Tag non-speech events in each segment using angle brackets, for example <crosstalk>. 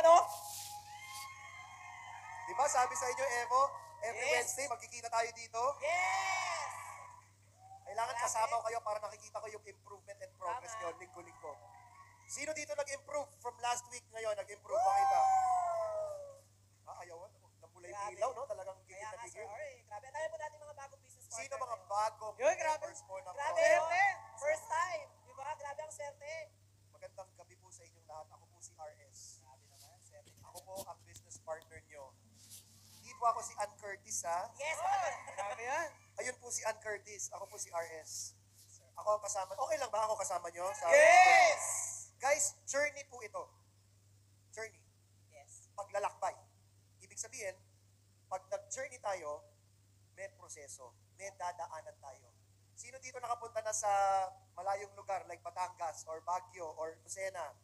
Oh. Di ba sabi sa inyo, Evo, every Yes. Wednesday magkikita tayo dito. Yes! Kailangan Grabe. kasama ko kayo para nakikita ko yung improvement and progress Tama. nyo linggo-linggo. Sino dito nag-improve from last week ngayon? Nag-improve, pakita. Ah, ayaw. Napula yung Grabe. ilaw, no? Talagang gigit na. Ori. Grabe. Ang dami po natin mga bagong business partner. Sino mga bagong Yoy, grabe. members mo ng Grabe, oh. First time. Di ba? Grabe ang swerte. Magandang gabi po sa inyong lahat. Ako po si RS. Ako po ang business partner nyo. Hindi po ako si Ann Curtis, ha? Yes, naman. Grabe yan. Ayun po si Ann Curtis. Ako po si RS. Ako ang kasama. Okay lang ba ako kasama nyo? Sa Yes! Guys, journey po ito. Journey. Yes. Paglalakbay. Ibig sabihin, pag nag-journey tayo, may proseso. May dadaanan tayo. Sino dito nakapunta na sa malayong lugar like Batangas or Baguio or Lucena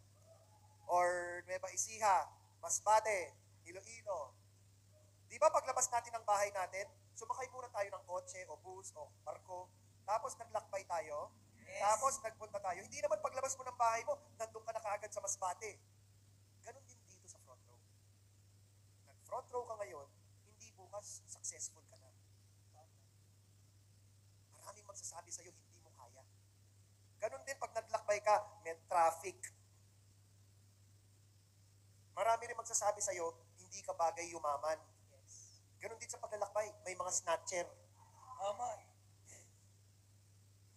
or Nueva Ecija, Masbate, Iloilo? Di ba paglabas natin ng bahay natin, sumakay muna tayo ng kotse o bus o barko, tapos naglakbay tayo, Yes. tapos nagpunta tayo. Hindi naman paglabas mo ng bahay mo, nandun ka na kaagad sa Masbate. Ganon din dito sa front row. Nag-front row ka ngayon, hindi bukas successful ka na. Maraming magsasabi sa'yo, hindi mo kaya. Ganon din pag naglakbay ka, may traffic. Marami rin magsasabi sa'yo, hindi ka bagay yumaman. Yes. Ganon din sa paglalakbay, may mga snatcher. Tama.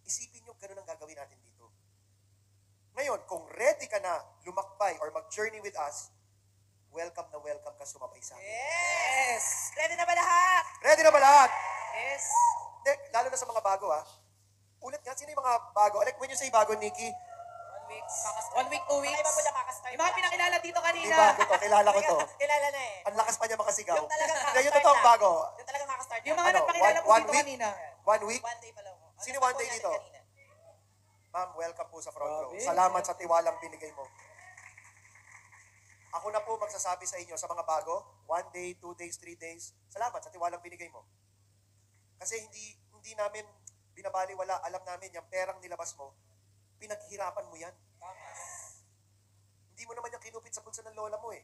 Isipin nyo, ganun ang gagawin natin dito. Ngayon, kung ready ka na lumakbay or mag-journey with us, welcome na welcome ka sumabay sa akin. Yes! Ready na ba lahat? Ready na ba lahat? Yes. Hindi, lalo na sa mga bago ha. Ulit nga, sino yung mga bago? Like, when you say bago, Nikki, One week. One week, two weeks. iba po na kakastart. Yung mga pinakilala dito kanina. bago to, kilala ko to. Kilala na eh. Ang lakas pa niya makasigaw. Yung talagang Hindi, yung kakastart totoong bago. Yung talagang kakastart Yung mga Ano, nagpakilala po one dito week? kanina. One week? One day pa lang. Ano Sino one day dito? Ma'am, welcome po sa front row. Salamat sa tiwalang binigay mo. Ako na po magsasabi sa inyo sa mga bago, one day, two days, three days, salamat sa tiwalang binigay mo. Kasi hindi hindi namin binabaliwala, alam namin yung perang nilabas mo, pinaghirapan mo yan. Tama. Hindi mo naman yung kinupit sa bulsa ng lola mo eh.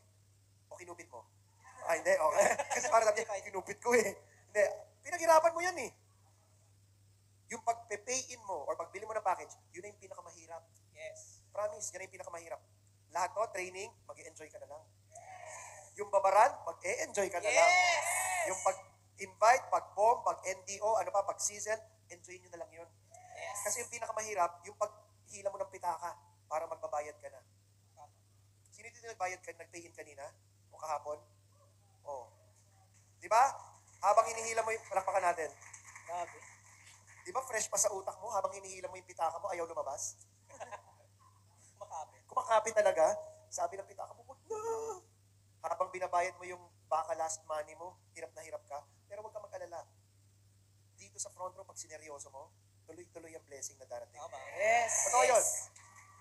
O kinupit mo? Ah, hindi, okay. <laughs> Kasi parang sabi niya, kinupit ko eh. Hindi, pinaghirapan mo yan eh. Yung pagpe-pay in mo or pagbili mo ng package, yun na yung pinakamahirap. Yes. Promise, yan na yung pinakamahirap. Lahat to, training, mag enjoy ka na lang. Yung babaran, mag-e-enjoy ka na lang. Yes! Yung pag-invite, pag-bomb, pag-NDO, ano pa, pag-season, enjoy nyo na lang yun. Yes. Kasi yung pinakamahirap, yung paghila mo ng pitaka para magbabayad ka na. Sino dito nagbayad ka, nag-pay in kanina? O kahapon? Oo. Di ba? Habang hinihila mo yung, palakpakan natin. Grabe. Di ba fresh pa sa utak mo, habang hinihila mo yung pitaka mo, ayaw lumabas? <laughs> Makabe. kumakapit talaga, sabi ng pitaka mo, wag na. Habang binabayad mo yung baka last money mo, hirap na hirap ka, pero huwag ka mag-alala. Dito sa front row, pag sineryoso mo, tuloy-tuloy ang blessing na darating. Tama. Yes. Totoo yun. Yes.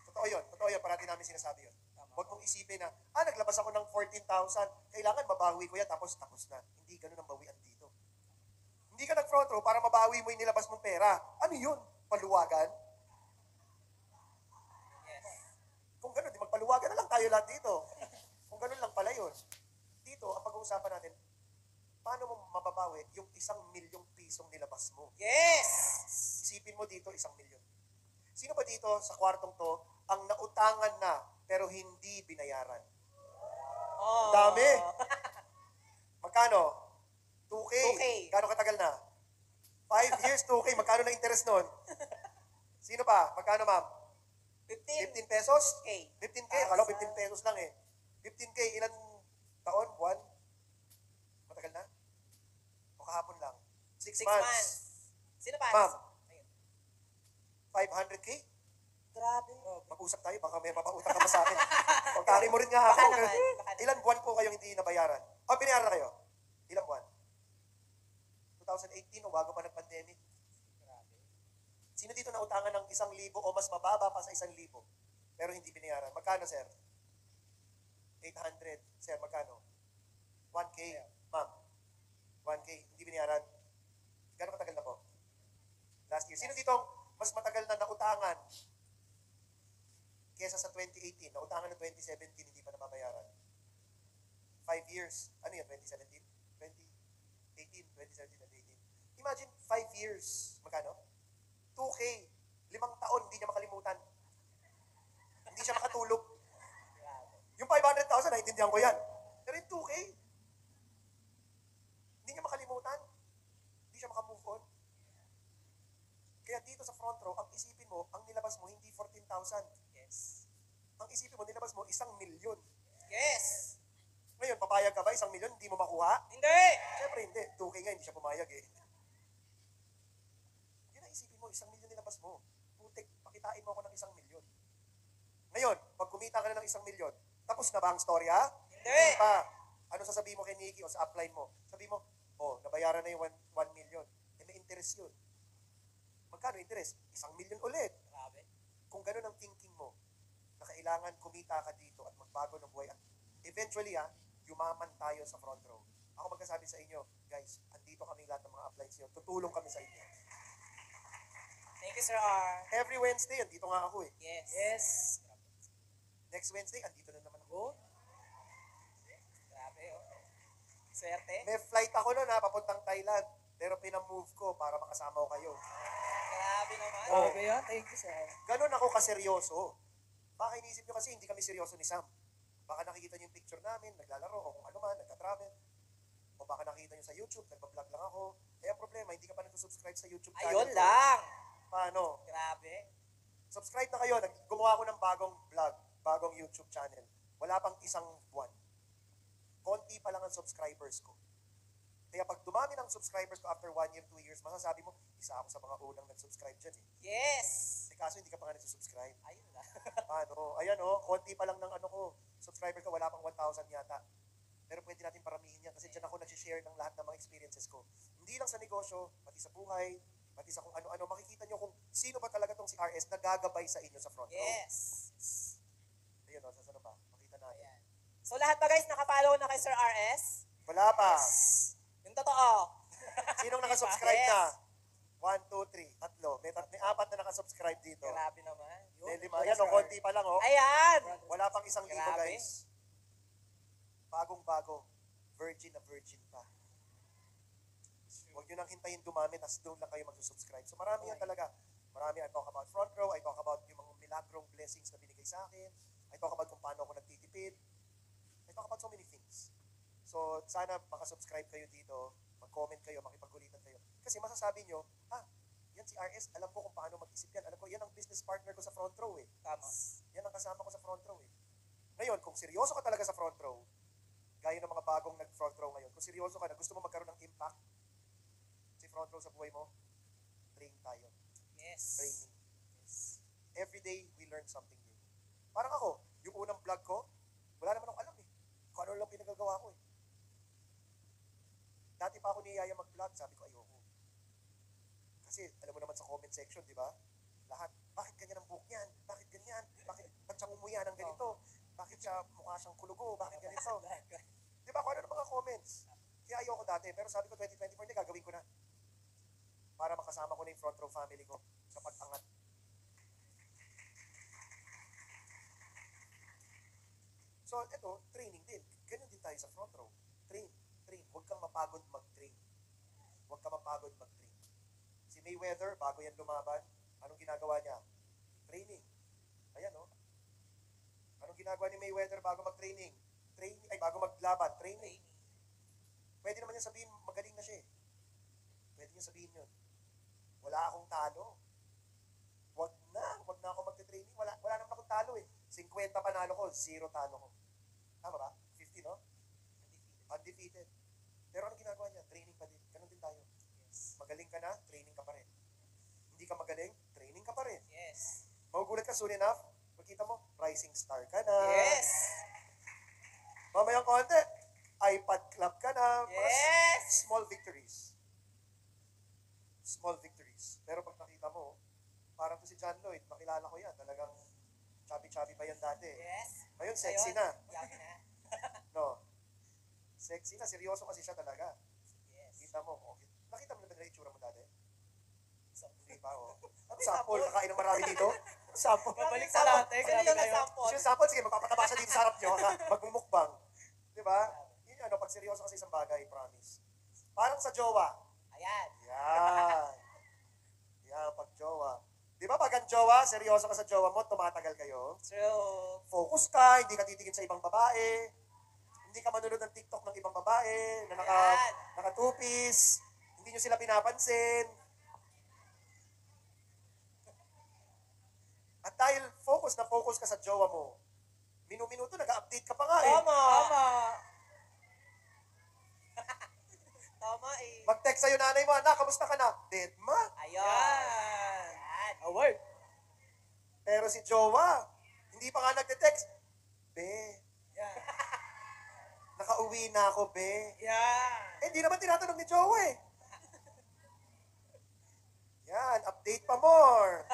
Totoo yun. Totoo yun. Parati namin sinasabi yun. Huwag mong isipin na, ah, naglabas ako ng 14,000. Kailangan mabawi ko yan, tapos tapos na. Hindi ganun ang bawian dito. Hindi ka nag-front row para mabawi mo yung nilabas mong pera. Ano yun? Paluwagan? Yes. Kung gano'n, di magpaluwagan na lang tayo lahat dito. Kung gano'n lang pala yun. Dito, ang pag-uusapan natin, paano mo mababawi yung isang milyong pisong nilabas mo? Yes! Isipin mo dito, isang milyon. Sino ba dito sa kwartong to ang nautangan na pero hindi binayaran? Oh. Dami. <laughs> Magkano? 2K. 2K. Gano'ng katagal na? 5 years, 2K. Magkano na interest nun? Sino pa? Magkano, ma'am? 15. 15 pesos? Okay. 15K, akala ko 15 pesos lang eh. 15K, ilan taon? Buwan? Matagal na? O kahapon lang? 6 Six months. months. Sino pa? Ma'am. Ayun. 500K? Grabe. Mag-usap tayo, baka may mapautang ka pa sa akin. <laughs> Pagkari mo rin nga Baka ako. naman, baka naman. Ilan buwan po kayong hindi nabayaran? O, binayaran na kayo? Ilang buwan? 2018, umaga pa ng pandemic. Grabe. Sino dito nautangan ng isang libo o mas mababa pa sa isang libo? Pero hindi binayaran. Magkano, sir? 800. Sir, magkano? 1K. Ma'am. 1K. Hindi binayaran. Gano'ng katagal na po? Last year. Sino dito mas matagal na nautangan kesa sa 2018? Nautangan ng 2017, hindi pa nababayaran. five years. Ano yan, 2017? 2018, 2017, 2018. Imagine, five years. Magkano? 2K. Limang taon, hindi niya makalimutan. Hindi siya makatulog. Yung 500,000, naiintindihan ko yan. 1,000. Yes. Ang isipin mo, nilabas mo, isang milyon. Yes. Ngayon, papayag ka ba isang milyon, hindi mo makuha? Hindi! Siyempre hindi. 2K nga, hindi siya pumayag eh. Yun ang isipin mo, isang milyon nilabas mo. Putik, pakitain mo ako ng isang milyon. Ngayon, pag kumita ka na ng isang milyon, tapos na ba ang story ha? Hindi! Hindi pa. Ano sasabihin mo kay Nikki o sa upline mo? Sabihin mo, oh, nabayaran na yung 1 million. Eh, may interest yun. Magkano interest? Isang milyon ulit. Kung ganun ang thinking mo, na kailangan kumita ka dito at magbago ng buhay. At eventually, ah, yumaman tayo sa front row. Ako magkasabi sa inyo, guys, andito kami lahat ng mga uplines nyo. Tutulong kami sa inyo. Thank you, Sir R. Every Wednesday, andito nga ako eh. Yes. Yes. Next Wednesday, andito na naman ako. Grabe, oh. Swerte. May flight ako noon ha, papuntang Thailand. Pero pinamove ko para makasama ko kayo. Grabe naman. Oh. Grabe yan. Thank you, sir. Ganon ako kaseryoso. Baka iniisip nyo kasi hindi kami seryoso ni Sam. Baka nakikita nyo yung picture namin, naglalaro, o kung ano man, nagka-travel. O baka nakita nyo sa YouTube, nagpa-vlog lang ako. Eh, ang problema, hindi ka pa nag-subscribe sa YouTube channel. Ayun lang. Paano? Grabe. Subscribe na kayo. Gumawa ako ng bagong vlog, bagong YouTube channel. Wala pang isang buwan. Konti pa lang ang subscribers ko. Kaya pag dumami ng subscribers ko after one year, two years, masasabi mo, isa ako sa mga unang nag-subscribe dyan eh. Yes. Eh, kaso hindi ka pa nga nag-subscribe. Ayun lang. <laughs> Ano, ayan oh, konti pa lang ng ano ko, subscriber ko, wala pang 1,000 yata. Pero pwede natin paramihin yan kasi dyan ako nag-share ng lahat ng mga experiences ko. Hindi lang sa negosyo, pati sa buhay, pati sa kung ano-ano. Makikita nyo kung sino ba talaga tong si RS na gagabay sa inyo sa front row. Yes. Ayun oh, sa ano ba? Makita natin. Ayan. So lahat ba guys nakapollow na kay Sir RS? Wala pa. Yung totoo. <laughs> Sinong nakasubscribe na? 1, 2, 3, tatlo. May, tat- may apat na nakasubscribe dito. Grabe naman. May lima. Ayan oh, konti pa lang oh. Ayan. Wala pang isang libo Grabe. guys. Bagong-bago. Virgin na virgin pa. Huwag nyo nang hintayin dumami, tas doon lang kayo magsusubscribe. So marami yan talaga. Marami, I talk about front row, I talk about yung mga milagrong blessings na binigay sa akin, I talk about kung paano ako nagtitipid, I talk about so many. So sana makasubscribe kayo dito, mag-comment kayo, makipagkulitan kayo. Kasi masasabi nyo, ah, yan si RS, alam ko kung paano mag-isip yan. Alam ko, yan ang business partner ko sa front row eh. Tama. Yan ang kasama ko sa front row eh. Ngayon, kung seryoso ka talaga sa front row, gaya ng mga bagong nag-front row ngayon, kung seryoso ka na, gusto mo magkaroon ng impact si front row sa buhay mo, train tayo. Yes. Training. Every day, we learn something new. Parang ako, yung unang vlog ko, wala naman ako alam eh. Kung ano lang pinagagawa ko eh. Dati pa ako niyaya mag-vlog, sabi ko ayoko. Kasi alam mo naman sa comment section, di ba? Lahat, bakit ganyan ang buhok niyan? Bakit ganyan? Bakit ba't siya umuya ng ganito? Bakit siya mukha siyang kulugo? Bakit ganito? <laughs> Di ba? Kung ano ng mga comments. Kaya ayoko dati. Pero sabi ko, 2024 hindi, gagawin ko na. Para makasama ko na yung front row family ko sa pag-angat. So, ito, training din. Ganun din tayo sa front row. Train, train. Huwag kang mapagod mag-train. Mapagod mag-train. Si Mayweather, bago yan lumaban, anong ginagawa niya? Training. Ayan, oh. Anong ginagawa ni Mayweather bago mag-training? Training, ay, bago maglaban, training. Pwede naman niya sabihin, magaling na siya eh. Pwede niya sabihin yun. Wala akong talo. Wag na, wag na ako magte-training. Wala, wala naman akong talo eh. 50 panalo ko, zero talo ko. Tama ba? 50, no? Undefeated. Pero ano ginagawa niya? Training pa din. Ganun din tayo. Yes. Magaling ka na, training ka pa rin. Hindi ka magaling, training ka pa rin. Yes. Magugulat ka soon enough, makita mo, rising star ka na. Yes. Mamayang konti, iPad club ka na. Yes. small victories. Small victories. Pero pag nakita mo, parang to si John Lloyd, makilala ko yan. Talagang chubby-chubby pa yan dati. Yes. Ngayon, sexy Ayun. na. Yummy na. <laughs> No. Sexy na, seryoso kasi siya talaga. Yes. Kita mo, okay. Na na itsura mo dati? Hindi pa, oh. <laughs> Ano sample? Kakain ng marami dito? Ano <laughs> sample? Babalik sa latte. Yung kayo. nagsample? Sino sample? Sige, magpapataba siya dito sa harap nyo. Magmumukbang. Di ba? pag seryoso ka sa isang bagay, promise. Parang sa jowa. Ayan. Yan. <laughs> Yan, pag jowa. Di ba pag ang jowa, seryoso ka sa jowa mo, tumatagal kayo? True. Focus ka, hindi ka titingin sa ibang babae. Hindi ka manunod ng TikTok ng ibang babae na naka, Ayan. naka-two-piece. Hindi nyo sila pinapansin. At dahil focus na focus ka sa jowa mo, minu-minuto nag-update ka pa nga eh. Tama. Tama. <laughs> Tama eh. Mag-text sa'yo nanay mo, anak, kamusta ka na? Dead ma. Ayan. Award. Pero si jowa, hindi pa nga nagte-text. Be, Yan. <laughs> nakauwi na ako, be. Yan. Eh, di naman tinatanong ni jowa eh. Yan, update pa more. <laughs>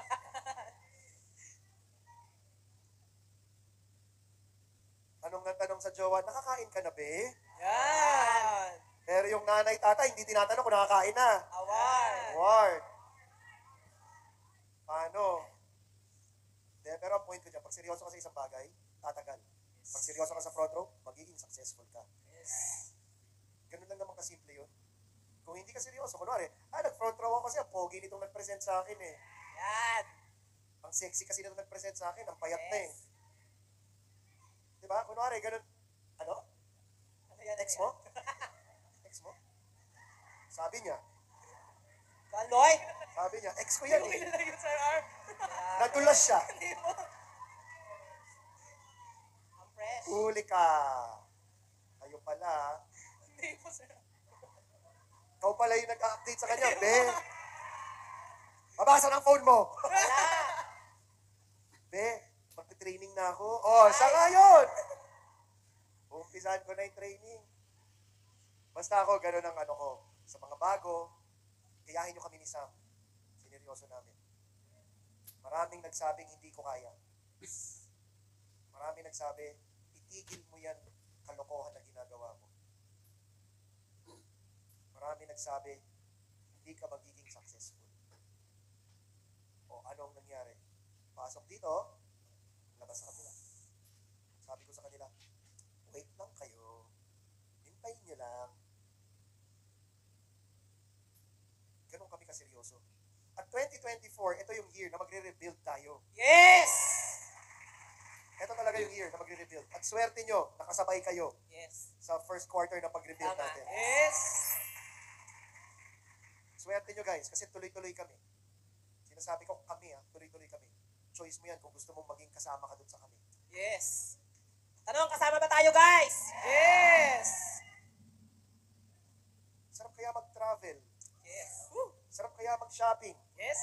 Tanong na tanong sa jowa, nakakain ka na, be? Yan. Pero yung nanay, tatay, hindi tinatanong kung nakakain na. Award. Award. Paano? De, pero ang point ko dyan, pag seryoso ka sa isang bagay, tatagal. Pag seryoso ka sa front row, magiging successful ka. Yes. Ganun lang naman kasimple yun. Kung hindi ka seryoso, kunwari, ah, nag-front row ako kasi ang pogi nitong nag-present sa akin eh. Yan. Ang sexy kasi nitong nag-present sa akin, ang payat na eh. Yes. Di ba? Kunwari, ganun. Ano? Ano yan? Ex mo? Ex mo? Sabi niya, Kaloy. sabi niya, ex ko yan eh. R. <laughs> Nadulas siya. Hindi mo. Ang fresh. Huli ka. Kayo pala, Hindi mo, Sir. Ikaw pala yung nag-update sa kanya, be. Mabasa ng phone mo. Be, magte-training na ako. Oh, siya nga yun. Umpisahan ko na yung training. Basta ako, ganun ang ano ko. Sa mga bago, kayahin nyo kami ni Sam. Sineryoso namin. Maraming nagsabing hindi ko kaya. Maraming nagsabi, itigil mo yan kalokohan na ginagawa mo. Maraming nagsabi, hindi ka magiging successful. O anong nangyari? Pasok dito, labas sa kabila. Sabi ko sa kanila, wait lang kayo. Hintayin nyo lang. Ganun kami kaseryoso. At 2024, ito yung year na magre-rebuild tayo. Yes. Ito talaga yung year na magre-rebuild. At swerte nyo, nakasabay kayo Yes. sa first quarter na pag-rebuild Tama. natin. Yes. Swerte nyo guys, kasi tuloy-tuloy kami. Sinasabi ko kami ha, tuloy-tuloy kami. Choice mo yan kung gusto mong maging kasama ka dun sa kami. Yes. Tanong, kasama ba tayo guys? Yes. Sarap kaya mag-travel. Yes. Sarap kaya mag-shopping. Yes.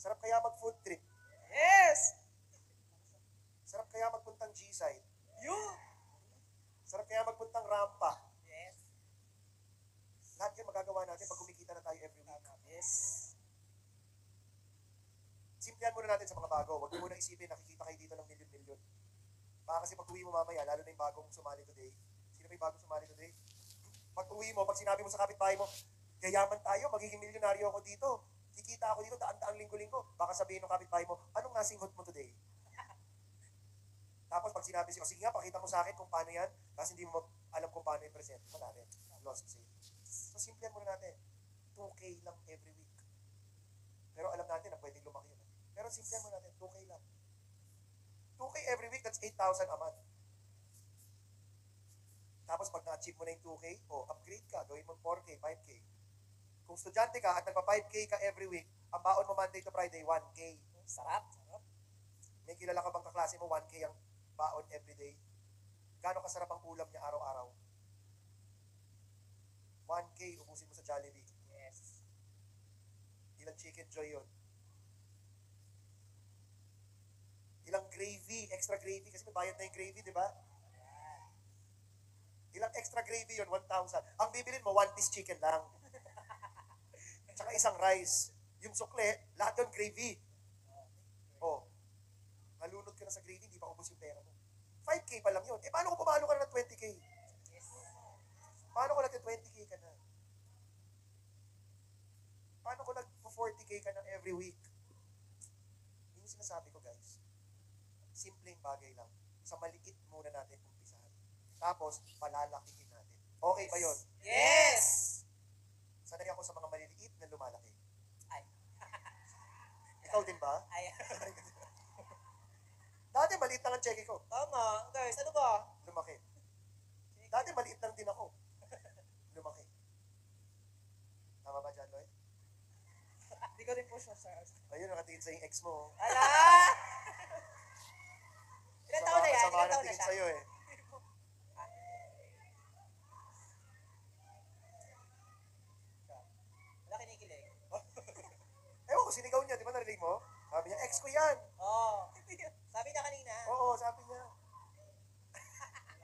Sarap kaya mag-food trip. Yes. Sarap kaya magpuntang G-side. You. Sarap kaya magpuntang rampa. Lahat yan magagawa natin pag kumikita na tayo every week. Yes. Simplihan muna natin sa mga bago. Huwag mo muna isipin nakikita kayo dito ng milyon-milyon. Baka kasi pag uwi mo mamaya, lalo na yung bagong sumali today. Sino ba yung bagong sumali today? Pag uwi mo, pag sinabi mo sa kapitbahay mo, yayaman tayo, magiging milyonaryo ako dito. Kikita ako dito, daan-daang linggo-linggo. Baka sabihin ng kapitbahay mo, anong nasinghot mo today? Tapos pag sinabi siya, sige nga, pakita mo sa akin kung paano yan, kasi hindi mo alam kung paano i-present. Wala rin. Lost sale. So, muna natin. 2K lang every week. Pero alam natin na pwedeng lumaki yun. Pero simplihan muna natin, 2K lang. 2K every week, that's 8,000 a month. Tapos pag na-achieve mo na yung 2K, oh, upgrade ka, gawin mo 4K, 5K. Kung estudyante ka at nagpa 5K ka every week, ang baon mo Monday to Friday, 1K. Sarap. Sarap. May kilala ka bang kaklase mo, 1K ang baon every day? Gano'ng kasarap ang ulam niya araw-araw? 1K, ubusin mo sa Jollibee. Yes. Ilang chicken joy yun? Ilang gravy, extra gravy, kasi may bayad na yung gravy, di ba? Ilang extra gravy yun? 1,000. Ang bibilin mo, one piece chicken lang. <laughs> Tsaka isang rice. Yung sukle, lahat yun gravy. Oh. Nalunod ka na sa gravy, hindi pa ubos yung pera mo. 5K pa lang yun. Eh, paano kung pumalo ka na ng 20K? Paano kung nag-20K ka na? Paano kung nag-40K ka na every week? Yun yung sinasabi ko, guys. Simpleng bagay lang. Sa maliit muna natin umpisahan. Tapos, palalakihin natin. Okay ba yun? Yes. Sanay ako sa mga maliliit na lumalaki. Ay. <laughs> Ikaw din ba? Ay. <laughs> Dati maliit lang ang cheque ko. Tama. Guys, ano ba? Lumaki. Dati maliit lang din ako. Lumaki. Tama ba, John Lloyd? Hindi ko rin po siya, sir. Ayun, nakatingin sa yung ex mo. Ala! <laughs> Ilan taon na yan? Ilan taon na siya? sa'yo eh. Wala kinikilig. <laughs> Ewan ko, sinigaw niya. Di ba narinig mo? Sabi niya, ex ko yan. Oo. <laughs> Sabi niya kanina. Oo, sabi niya.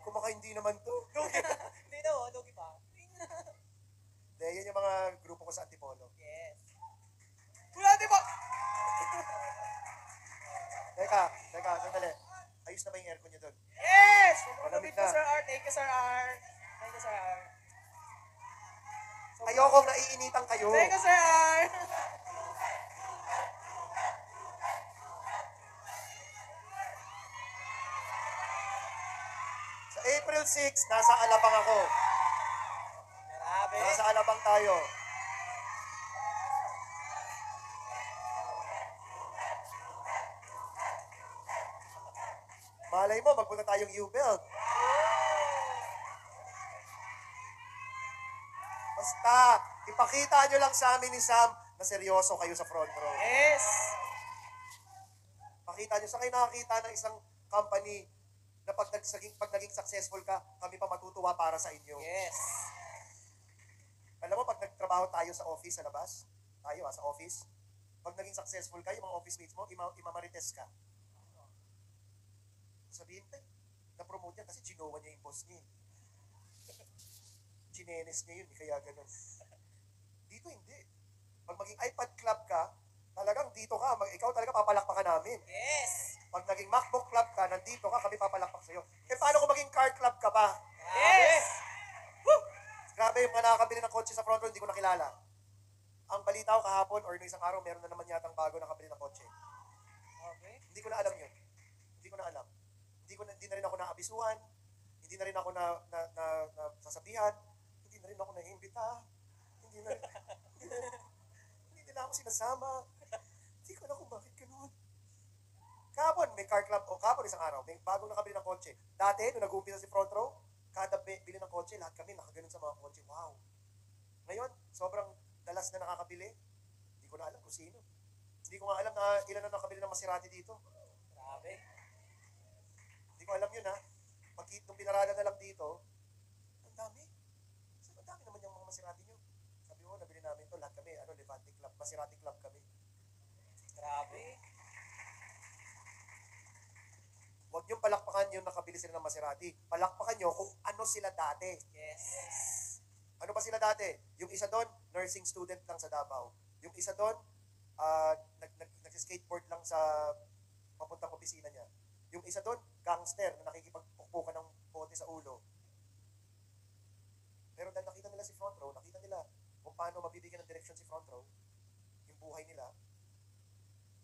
Kumaka hindi naman to. Hindi na, oh. Lugi pa. Hindi, yan yung mga grupo ko sa Antipolo. Yes. Wala, di ba? Teka, teka, sandali. Ayos na ba yung aircon niyo doon? Yes! Malamig na. Sir R. Thank you, Sir R. Thank you, Sir R. So- Ayokong naiinitan kayo. Thank you, Sir R. Sa April 6, nasa Alabang ako. Grabe. Nasa Alabang tayo. Malay mo, magpunta tayong U-Belt. Basta, ipakita nyo lang sa amin ni Sam na seryoso kayo sa front row. Yes. Pakita nyo, sa kayo nakakita ng isang company na pag, naging, pag naging successful ka, kami pa matutuwa para sa inyo. Yes. Alam mo, pag nagtrabaho tayo sa office sa labas, tayo ah, sa office, pag naging successful ka, yung mga office mates mo, ima imamarites ka. Sabihin, eh, na-promote yan kasi ginawa niya yung boss niya. eh. <laughs> Chinenes niya yun, eh, kaya ganun. <laughs> Dito hindi. Pag maging iPad club ka, talagang dito ka, mag, ikaw talaga papalakpakan namin. Yes. Pag naging MacBook club ka, nandito ka, kami papalakpak sa'yo. Eh paano kung maging car club ka pa? Yes. Grabe yung mga nakakabili ng kotse sa front row, hindi ko nakilala. Ang balita ko kahapon or noong isang araw, meron na naman yatang bago nakabili ng kotse. Okay. Hindi ko na alam yun. Hindi ko na alam. Hindi ko na, hindi na rin ako naabisuhan. Hindi na rin ako na, na, na, na sasabihan. Hindi na rin ako naiimbita. Hindi na rin, hindi, na, hindi nila ako sinasama. Hindi ko alam kung bakit ganun. Kahapon, may car club, o kahapon isang araw, may bagong nakabili ng kotse. Dati, nung nag-uumpisa si front row, kada bi- bili ng kotse, lahat kami nakaganon sa mga kotse. Wow! Ngayon, sobrang dalas na nakakabili. Hindi ko na alam kung sino. Hindi ko nga alam na ilan na nakabili ng Maserati dito. Grabe. Ko alam yun ha. Pag nung pinarada na lang dito, ang dami. Sabi, ang dami naman yung mga Maserati nyo. Sabi ko, nabili namin to lahat kami, ano, Levante Club, Maserati Club kami. Grabe. Huwag niyong palakpakan yung nakabili sila ng Maserati. Palakpakan nyo kung ano sila dati. Yes. Ano ba sila dati? Yung isa doon, nursing student lang sa Davao. Yung isa doon, ah, nag, nag, nag-skateboard lang sa papuntang opisina niya. Yung isa doon, gangster na nakikipagpukpukan ng bote sa ulo. Pero dahil nakita nila si front row, nakita nila kung paano mabibigyan ng direction si front row, yung buhay nila,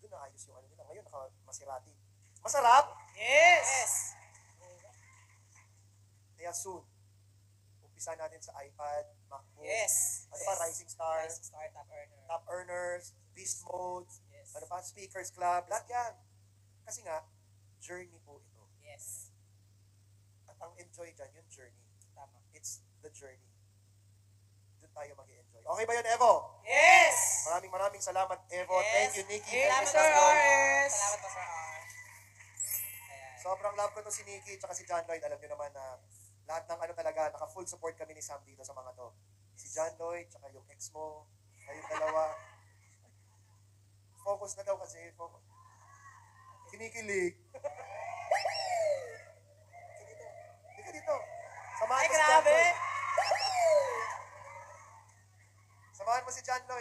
doon naayos yung ano nila. Ngayon, naka Maserati. Masarap! Yes. Yes. Kaya soon, umpisa natin sa iPad, MacBook, Yes. ano pa, Rising Star, Rising Startup Earner. top earners, beast mode, Yes. ano pa, speakers club, lahat yan. Kasi nga, journey po ito. Yes. At ang enjoy dyan, yung journey. Tama. It's the journey. Doon tayo mag enjoy Okay ba yun, Evo? Yes. Maraming maraming salamat, Evo. Yes. Thank you, Nikki. You, you, Sir Sir RS. Salamat po, Sir. Sobrang love ko to si Nikki at si John Lloyd. Alam niyo naman na lahat ng ano talaga, naka-full support kami ni Sam dito sa mga to. Si John Lloyd, tsaka yung ex mo, kayong dalawa. <laughs> Focus na daw kasi. Focus. Kinikilig. Hindi dito. Hindi ka dito. Samahan Ay, mo si John grabe. Lloyd. Samahan mo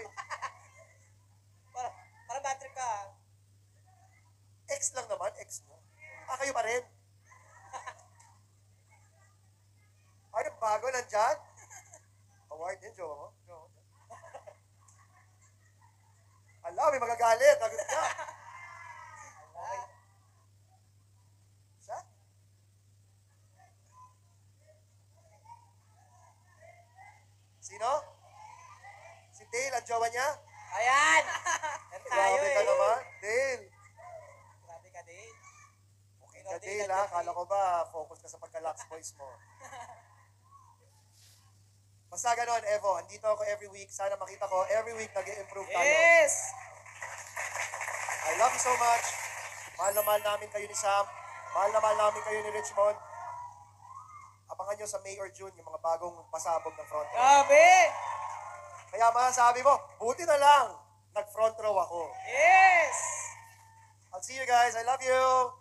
Lloyd. <laughs> Para, para trip ka. Ex lang naman, ex mo. Ah, kayo pa rin? Ay, yung bago nandyan? Award din, jowa mo? Jowa mo? Ala, may magagalit. Nagot ka. Okay. Siya? Niya? Ayan! <laughs> Yan tayo Grabe eh. ka naman. Dale. Grabe ka din. Okay ka, Dale, ha? Kala ko ba, focus ka sa pagka-Lux <laughs> Boys mo. Basta ganon, Evo. Andito ako every week. Sana makita ko, every week nag improve tayo. Yes! I love you so much. Mahal na mahal namin kayo ni Sam. Mahal na mahal namin kayo ni Richmond. Abangan nyo sa May or June yung mga bagong pasabog ng front. Grabe! Kaya masasabi mo, buti na lang, nag-front row ako. Yes! I'll see you guys. I love you.